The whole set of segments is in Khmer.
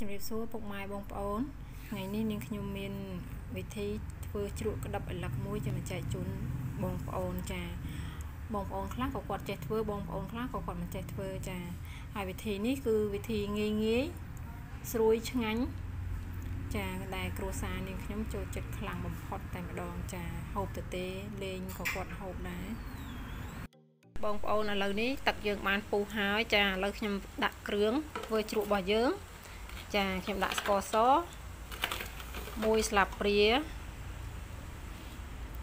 ជំរាបសួរពុកម៉ែបងប្អូនថ្ងៃនេះនាងខ្ញុំមានវិធីធ្វើជ្រក់ក្តឹបអលឹកមួយចាំចែកជូនបងប្អូនចាបងប្អូនខ្លះក៏គាត់ចេះធ្វើបងប្អូនខ្លះក៏គាត់មិនចេះធ្វើចាហើយវិធីនេះគឺវិធីងាយងាយស្រួយឆ្ងាញ់ចាដែលគ្រួសារនាងខ្ញុំចូលចិត្តខ្លាំងបំផុតតែម្ដងចាហូបទៅទេលេងក៏គាត់ហូបដែរបងប្អូនឥឡូវនេះទឹកយើងបានពុះហើយចាឥឡូវខ្ញុំដាក់គ្រឿងធ្វើជ្រក់របស់យើង ចាខ្ញុំដាក់ស្ករសមួយស្លាបព្រា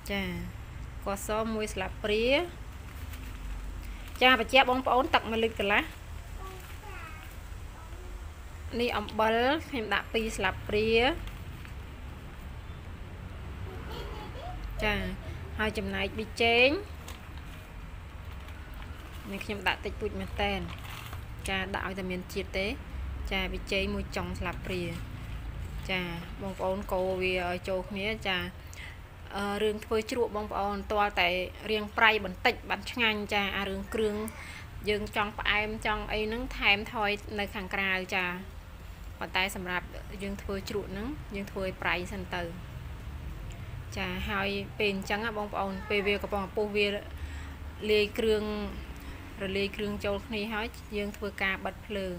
ចាស្ករសមួយស្លាបព្រាចាបញ្ជាក់បងប្អូនទឹក1លីត្រកន្លះនេះអំបិលខ្ញុំដាក់2ស្លាបព្រាចាហើយចំណែកប៊ីចេងនេះខ្ញុំដាក់តិចតួចមែនតែនចាដាក់ឲ្យតែមានជាតិទេ ចាប៊ីចេងមួយចុងស្លាបព្រាចាបងប្អូនកូរវាឲ្យចូលគ្នាចារឿងធ្វើជ្រក់បងប្អូនទាល់តែរៀងប្រៃបន្តិចបានឆ្ងាញ់ចាអារឿងគ្រឿងយើងចង់ផ្អែមចង់អីហ្នឹងថែមថយនៅខាងក្រៅចាប៉ុន្តែសម្រាប់យើងធ្វើជ្រក់ហ្នឹងយើងធ្វើឲ្យប្រៃសិនទៅចាហើយពេលអញ្ចឹងបងប្អូនពេលវាកំពុងពុះវាលាយគ្រឿងរលាយគ្រឿងចូលគ្នាហើយយើងធ្វើការបិទភ្លើង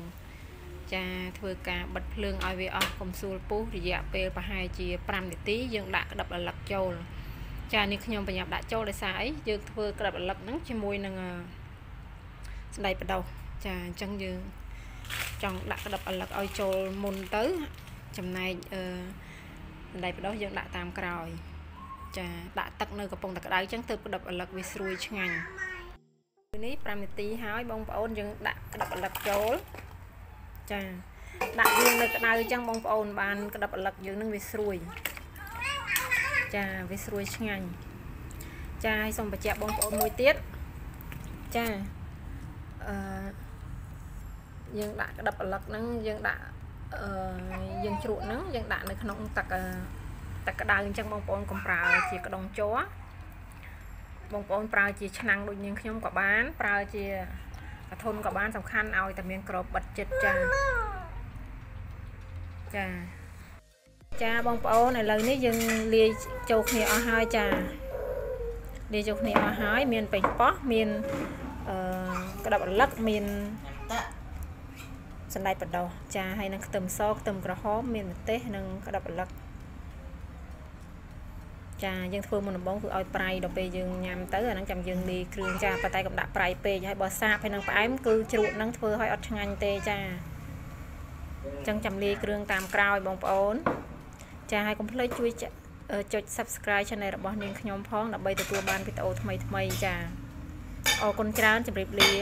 ចាធ្វើការបិទភ្លើងឲ្យវាអស់កំសួលពុះរយៈពេលប្រហែលជា5នាទីយើងដាក់ក្តឹបរលឹកចូលចានេះខ្ញុំប្រញាប់ដាក់ចូលដោយសារអីយើងធ្វើក្តឹបរលឹកហ្នឹងជាមួយនឹងស្ដីបដោះចាអញ្ចឹងយើងចង់ដាក់ក្តឹបរលឹកឲ្យចូលមុនទៅចំណែកអឺស្ដីបដោះយើងដាក់តាមក្រោយ ចាដាក់ទឹកនៅកំប៉ុងទឹកក្តៅអញ្ចឹងទើបក្តឹបរលឹកវាស្រួយឆ្ងាញ់នេះ5នាទីហើយបងប្អូនយើងដាក់ក្តឹបរលឹកចូល ចាដាក់យើងនៅក្តៅអញ្ចឹងបងប្អូនបាន ក្តឹបអលឹកយើងនឹងវាស្រួយចាវាស្រួយឆ្ងាញ់ចាហើយសូមបញ្ជាក់បងប្អូនមួយទៀតចាអឺយើងដាក់ក្តឹបអលឹកហ្នឹងយើងដាក់អឺយើងជ្រក់ហ្នឹងយើងដាក់នៅក្នុងទឹកទឹកក្តៅអញ្ចឹងបងប្អូនកុំប្រើជាក្តងជ័របងប្អូនប្រើជាឆ្នាំងដូចនាងខ្ញុំក៏បានប្រើជាក ធុនក៏បានសំខាន់ឲ្យតែមានក្របបិទចិត្តចាចាចាបងប្អូនឥឡូវនេះយើងលាយចូលគ្នាអស់ហើយចាលាយចូលគ្នាអស់ហើយមានពេញប៉ោះមានអឺក្តាប់រលឹកមានសណ្ដែកបដោះចាហើយនឹងខ្ទឹមសខ្ទឹមក្រហមមានម្ទេសនិងក្តាប់រលឹក ចាយើងធ្វើមុនដំបូងគឺឲ្យប្រៃដល់ពេលយើងញ៉ាំទៅអាហ្នឹងចាំយើងលាយគ្រឿងចាប៉ុន្តែកុំដាក់ប្រៃពេកហើយបើសាបហើយនឹងផ្អែមគឺជ្រក់ហ្នឹងធ្វើឲ្យអត់ឆ្ងាញ់ទេចាអញ្ចឹងចាំលាយគ្រឿងតាមក្រោយបងប្អូន ចាហើយកុំភ្លេចជួយចុច Subscribe Channel របស់នាងខ្ញុំផងដើម្បីទទួលបានវីដេអូថ្មីថ្មីចាអរគុណច្រើនជម្រាបលា